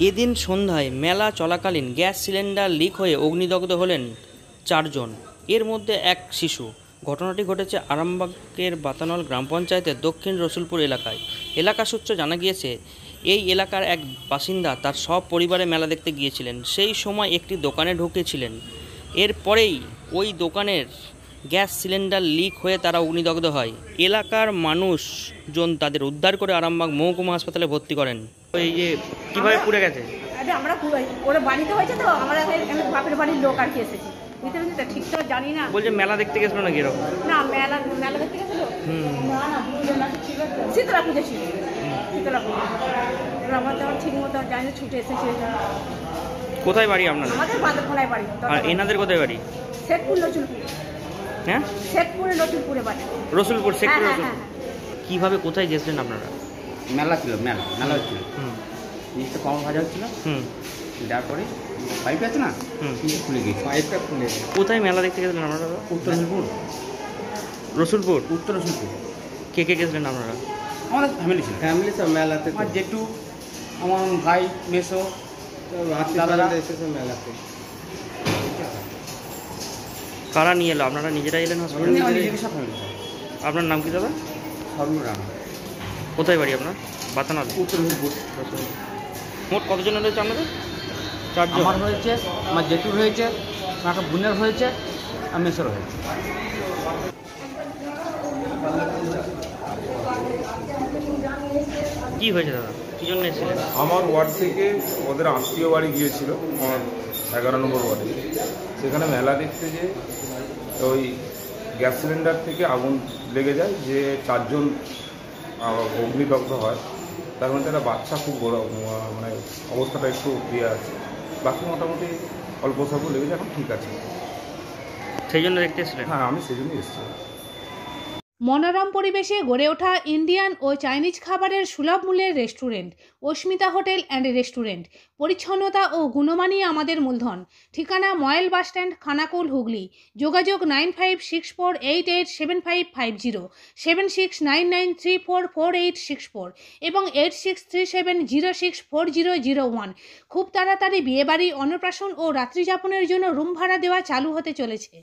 এদিন সন্ধ্যায় মেলা চলাকালীন গ্যাস সিলিন্ডার লিক হয়ে অগ্নিদগ্ধ হলেন চারজন। এর মধ্যে এক শিশু। ঘটনাটি ঘটেছে আরামবাগের বাতানল গ্রাম পঞ্চায়েতের দক্ষিণ রসুলপুর এলাকায়। এলাকা সূত্রে জানা গিয়েছে, এই এলাকার এক বাসিন্দা তার সব পরিবারে মেলা দেখতে গিয়েছিলেন। সেই সময় একটি দোকানে ঢুকেছিলেন। এরপরেই ওই দোকানের গ্যাস সিলিন্ডার লিক হয়ে তারা অগ্নিদগ্ধ হয়। এলাকার মানুষজন তাদের উদ্ধার করে আরামবাগ মহকুমা হাসপাতালে ভর্তি করেন। এই যে কীভাবে পুড়ে গেছে? আরে আমরা ওরা বাড়িতে হয়েছে তো আমরা এখানে বাপের বাড়ির লোক আর কি এসেছি। বুঝতে পারছি ঠিক তো জানি না। বলছে মেলা দেখতে গেছিল নাকি এরকম? না মেলা মেলা দেখতে গেছিল? না না শীতলা পুজো ছিল। শীতলা পুজো। এবার তো ঠিক মতো জানি না ছুটে এসেছি কোথায় বাড়ি আপনাদের? আমাদের বাড়ি। আর এনাদের কোথায় বাড়ি? শেখপুর লচুলপুর। হ্যাঁ শেখপুরে লচুলপুরে বাড়ি। রসুলপুর হ্যাঁ সেক্টর হ্যাঁ হ্যাঁ। কীভাবে কোথায় গেছিলেন আপনারা? মেলা ছিল মেলা মেলা হচ্ছিল। হুম। জিনিসটা কম ভাজা হচ্ছিল। হুম। তারপরে পাইপ আছে না হুম। খুলে গেছে পাইপটা খুলে কোথায় মেলা দেখতে গেছিলেন আপনারা? উত্তর রসুলপুর। রসুলপুর? উত্তর রসুলপুর। কে কে গেছিলেন আপনারা? আমাদের ফ্যামিলি ছিল। ফ্যামিলি সব মেলাতে আমার জেঠু আমার ভাই মেসো দাদারা। এসেছে মেলাতে। কারা নিয়ে এলো? আপনারা নিজেরাই এলেন হসপিটালে আপনার নাম কি দাদা? সর্বরাম কোথায় বাড়ি আপনার? বাতানাল। উত্তর মোট কতজন রয়েছে আপনাদের? চারজন। আমার হয়েছে আমার জেঠুর হয়েছে আমার একটা বোনের হয়েছে আর মেসোর হয়েছে। কি হয়েছে দাদা? আমার ওয়ার্ড থেকে ওদের আত্মীয় বাড়ি গিয়েছিল আমার এগারো নম্বর ওয়ার্ডে। সেখানে মেলা দেখতে যে ওই গ্যাস সিলিন্ডার থেকে আগুন লেগে যায় যে চারজন অগ্নিদগ্ধ হয়। তার মধ্যে একটা বাচ্চা খুব বড় মানে অবস্থাটা একটু ইয়ে আছে। বাকি মোটামুটি অল্প স্বল্প লেগেছে এখন ঠিক আছে। সেই জন্য দেখতে এসেছিলেন? হ্যাঁ আমি সেই জন্যই এসেছি মনোরম পরিবেশে গড়ে ওঠা ইন্ডিয়ান ও চাইনিজ খাবারের সুলভ মূল্যের restaurant, Asmita hotel and restaurant. পরিচ্ছন্নতা ও গুণমানই আমাদের মূলধন। ঠিকানা ময়েল বাসস্ট্যান্ড খানাকুল, হুগলি। যোগাযোগ nine five six four eight eight seven five five zero, seven six nine nine three four four eight six four এবং eight six three seven zero six four zero zero one. খুব তাড়াতাড়ি বিয়েবাড়ি, অন্নপ্রাশন ও রাত্রিযাপনের জন্য room ভাড়া দেওয়া চালু হতে চলেছে।